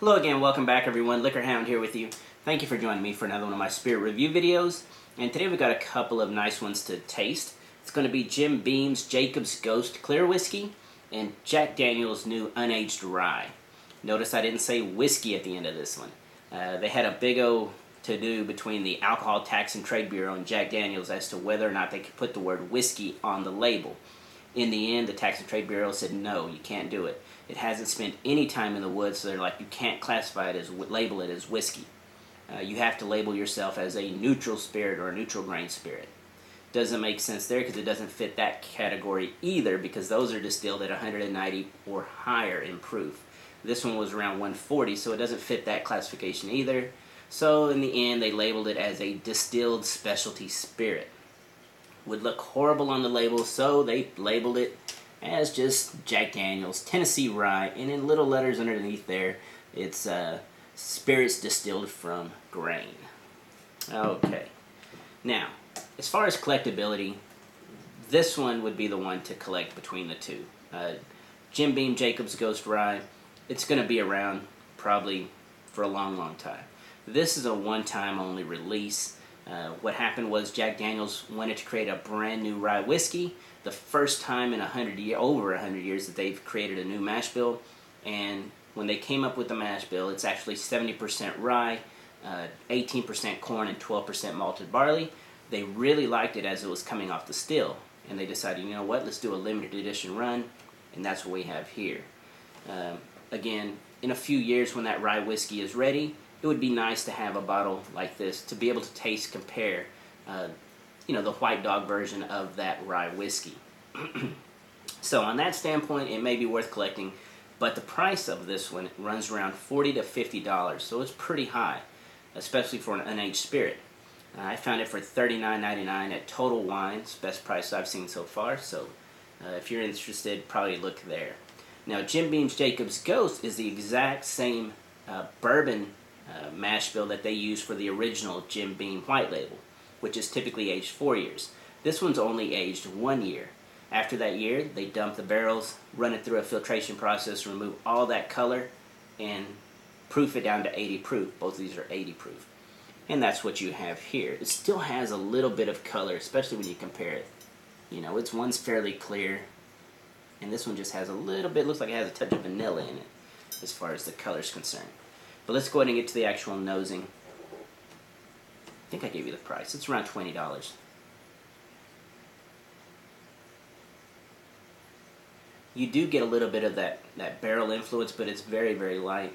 Hello again, welcome back everyone. Liquor Hound here with you. Thank you for joining me for another one of my spirit review videos. And today we've got a couple of nice ones to taste. It's going to be Jim Beam's Jacob's Ghost Clear Whiskey and Jack Daniel's new Unaged Rye. Notice I didn't say whiskey at the end of this one. Uh, they had a big O to do between the Alcohol Tax and Trade Bureau and Jack Daniels as to whether or not they could put the word whiskey on the label. In the end, the Tax and Trade Bureau said no, you can't do it. It hasn't spent any time in the woods, so they're like, you can't classify it as, label it as whiskey. Uh, you have to label yourself as a neutral spirit or a neutral grain spirit. Doesn't make sense there because it doesn't fit that category either because those are distilled at 190 or higher in proof. This one was around 140, so it doesn't fit that classification either. So in the end, they labeled it as a distilled specialty spirit. Would look horrible on the label, so they labeled it as just Jack Daniels Tennessee Rye, and in little letters underneath there, it's uh, spirits distilled from grain. Okay, now as far as collectability, this one would be the one to collect between the two. Uh, Jim Beam Jacobs Ghost Rye, it's going to be around probably for a long, long time. This is a one-time only release. Uh, what happened was Jack Daniels wanted to create a brand new rye whiskey the first time in a hundred year over a hundred years that they've created a new mash bill. And when they came up with the mash bill it's actually 70% rye 18% uh, corn and 12% malted barley. They really liked it as it was coming off the still and they decided you know what? Let's do a limited edition run and that's what we have here. Um, again in a few years when that rye whiskey is ready it would be nice to have a bottle like this to be able to taste compare uh, you know, the white dog version of that rye whiskey. so on that standpoint, it may be worth collecting, but the price of this one runs around 40 to $50, so it's pretty high, especially for an unaged spirit. Uh, I found it for $39.99 at Total Wines, best price I've seen so far, so uh, if you're interested, probably look there. Now, Jim Beam's Jacob's Ghost is the exact same uh, bourbon uh, mash bill that they use for the original Jim Beam White Label which is typically aged four years. This one's only aged one year. After that year, they dump the barrels, run it through a filtration process, remove all that color, and proof it down to 80 proof. Both of these are 80 proof. And that's what you have here. It still has a little bit of color, especially when you compare it. You know, it's one's fairly clear, and this one just has a little bit, looks like it has a touch of vanilla in it, as far as the color is concerned. But let's go ahead and get to the actual nosing. I think I gave you the price. It's around $20. You do get a little bit of that, that barrel influence, but it's very, very light.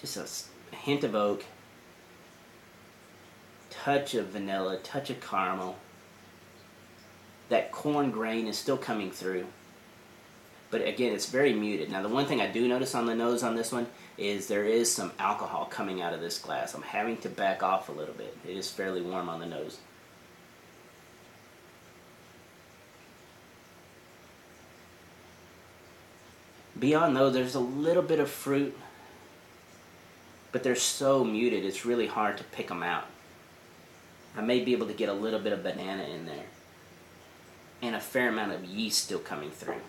Just a, a hint of oak, touch of vanilla, touch of caramel. That corn grain is still coming through. But again, it's very muted. Now, the one thing I do notice on the nose on this one is there is some alcohol coming out of this glass. I'm having to back off a little bit. It is fairly warm on the nose. Beyond though, there's a little bit of fruit, but they're so muted, it's really hard to pick them out. I may be able to get a little bit of banana in there. And a fair amount of yeast still coming through.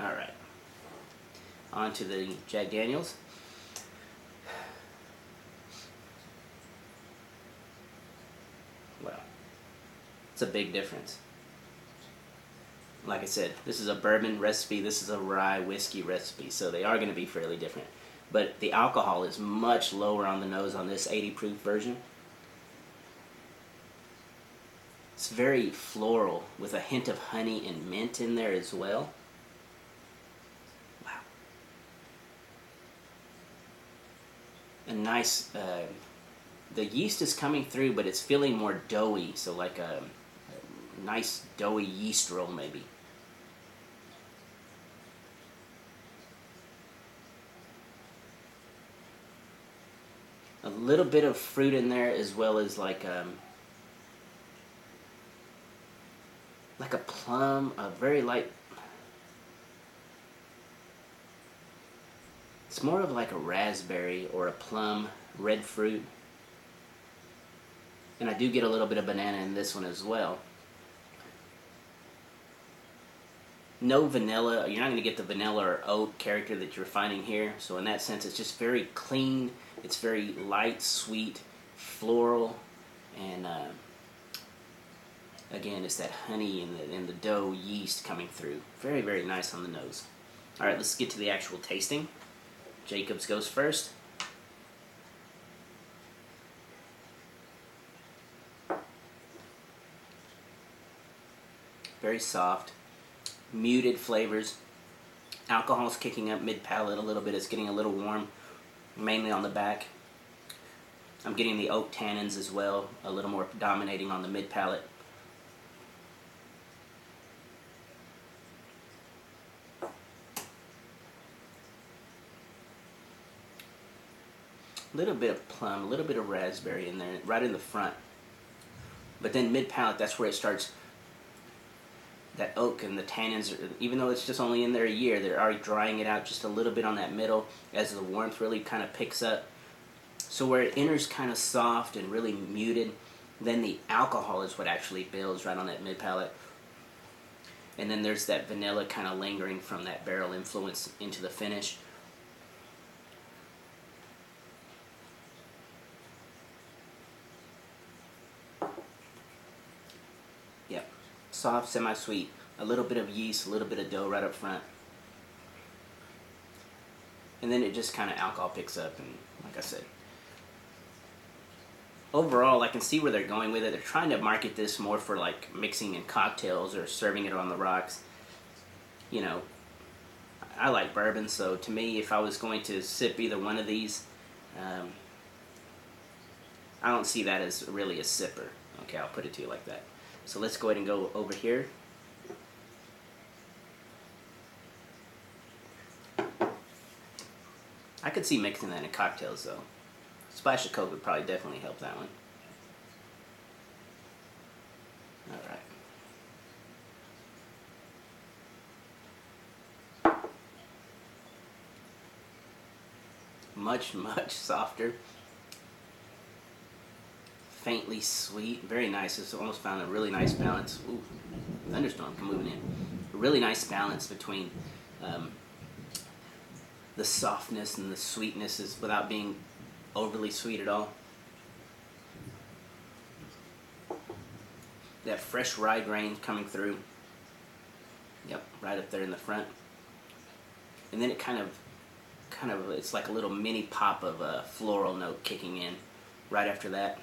All right. On to the Jack Daniels. Well, it's a big difference. Like I said, this is a bourbon recipe, this is a rye whiskey recipe, so they are going to be fairly different. But the alcohol is much lower on the nose on this 80 proof version. It's very floral with a hint of honey and mint in there as well. Nice, uh, the yeast is coming through, but it's feeling more doughy, so like a, a nice doughy yeast roll maybe. A little bit of fruit in there as well as like um, like a plum, a very light It's more of like a raspberry or a plum, red fruit. And I do get a little bit of banana in this one as well. no vanilla. You're not going to get the vanilla or oak character that you're finding here. So in that sense, it's just very clean. It's very light, sweet, floral, and uh, again, it's that honey and the, and the dough yeast coming through. Very, very nice on the nose. All right, let's get to the actual tasting. Jacobs goes first. Very soft, muted flavors. Alcohol's kicking up mid palate a little bit. It's getting a little warm, mainly on the back. I'm getting the oak tannins as well, a little more dominating on the mid palate. Little bit of plum, a little bit of raspberry in there, right in the front. But then mid palate, that's where it starts that oak and the tannins, even though it's just only in there a year, they're already drying it out just a little bit on that middle as the warmth really kind of picks up. So where it enters kind of soft and really muted, then the alcohol is what actually builds right on that mid palate. And then there's that vanilla kind of lingering from that barrel influence into the finish. Yep, soft, semi-sweet, a little bit of yeast, a little bit of dough right up front. And then it just kind of alcohol picks up and like I said. Overall, I can see where they're going with it. They're trying to market this more for like mixing in cocktails or serving it on the rocks. You know, I like bourbon, so to me, if I was going to sip either one of these, um, I don't see that as really a sipper. Okay, I'll put it to you like that. So let's go ahead and go over here. I could see mixing that in cocktails though. Splash of Coke would probably definitely help that one. Alright. Much, much softer faintly sweet, very nice. It's almost found a really nice balance. Ooh, thunderstorm moving in. A really nice balance between um, the softness and the sweetness is without being overly sweet at all. That fresh rye grain coming through. Yep, right up there in the front. And then it kind of, kind of, it's like a little mini pop of a floral note kicking in right after that.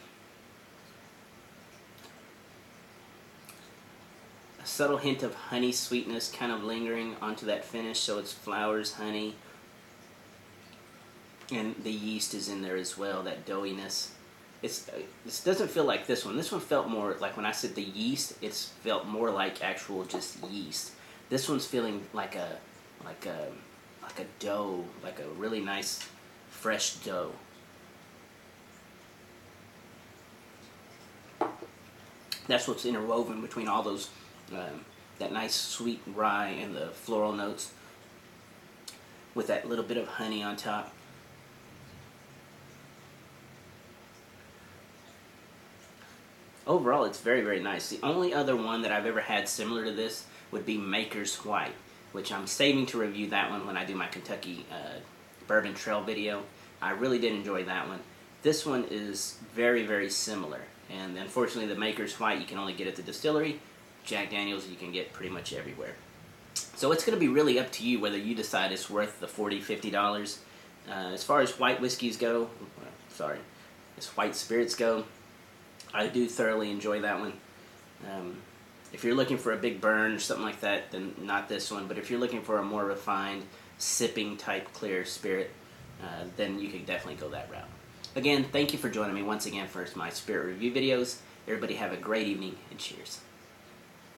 A subtle hint of honey sweetness kind of lingering onto that finish so it's flowers honey and the yeast is in there as well that doughiness it's this doesn't feel like this one. This one felt more like when i said the yeast it's felt more like actual just yeast. This one's feeling like a like a like a dough like a really nice fresh dough. That's what's interwoven between all those um, that nice sweet rye and the floral notes with that little bit of honey on top. Overall, it's very, very nice. The only other one that I've ever had similar to this would be Maker's White, which I'm saving to review that one when I do my Kentucky uh, Bourbon Trail video. I really did enjoy that one. This one is very, very similar. And unfortunately, the Maker's White you can only get at the distillery. Jack Daniels you can get pretty much everywhere. So it's going to be really up to you whether you decide it's worth the $40, $50. Uh, as far as white whiskeys go, sorry, as white spirits go, I do thoroughly enjoy that one. Um, if you're looking for a big burn or something like that, then not this one. But if you're looking for a more refined, sipping type clear spirit, uh, then you can definitely go that route. Again, thank you for joining me once again for my spirit review videos. Everybody have a great evening and cheers.